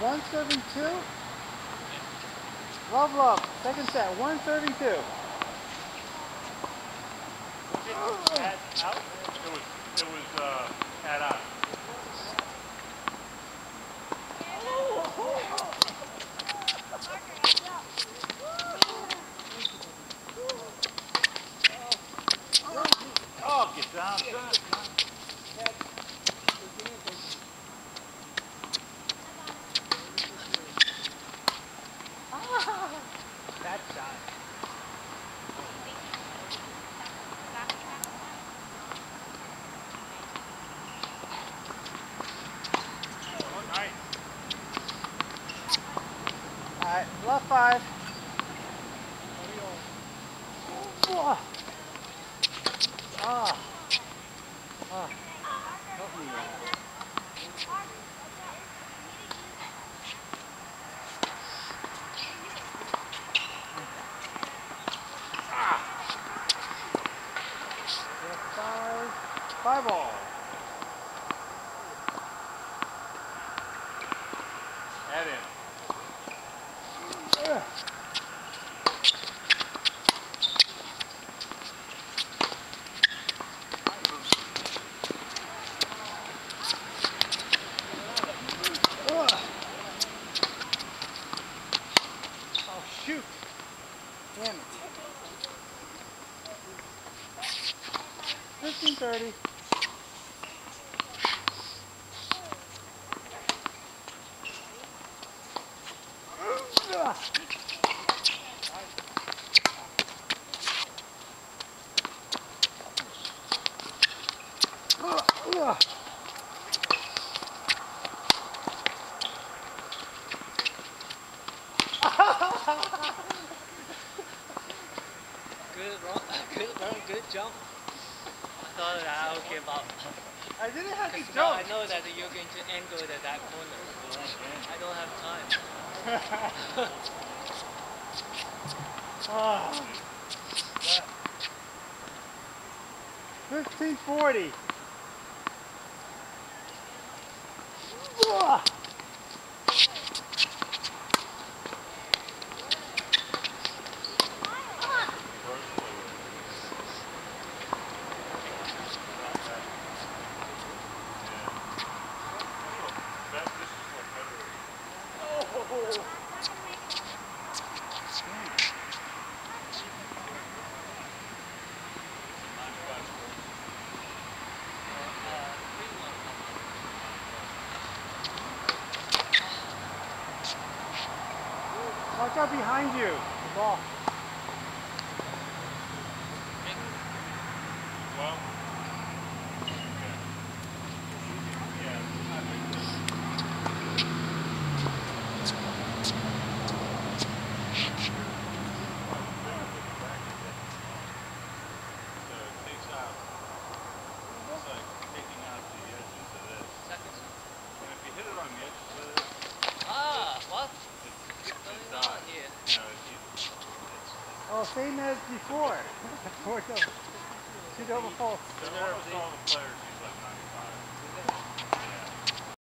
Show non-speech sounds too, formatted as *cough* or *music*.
132. Love, love. Second set, 132. Was it at out? It was, it was, uh, at out. Oh, get down, son. That shot. Oh, nice. All right, left five. Ah. Ah. Help me. Left five. Five ball. Head in. 1630. good, *laughs* good, good jump. I thought that I would give up. I didn't have to now I know that you're going to angle it at that corner. I don't have time. *laughs* Ah. Fifteen forty. Ugh. Watch out behind you. The ball. Well. same as before. Four double, two double faults. The players like.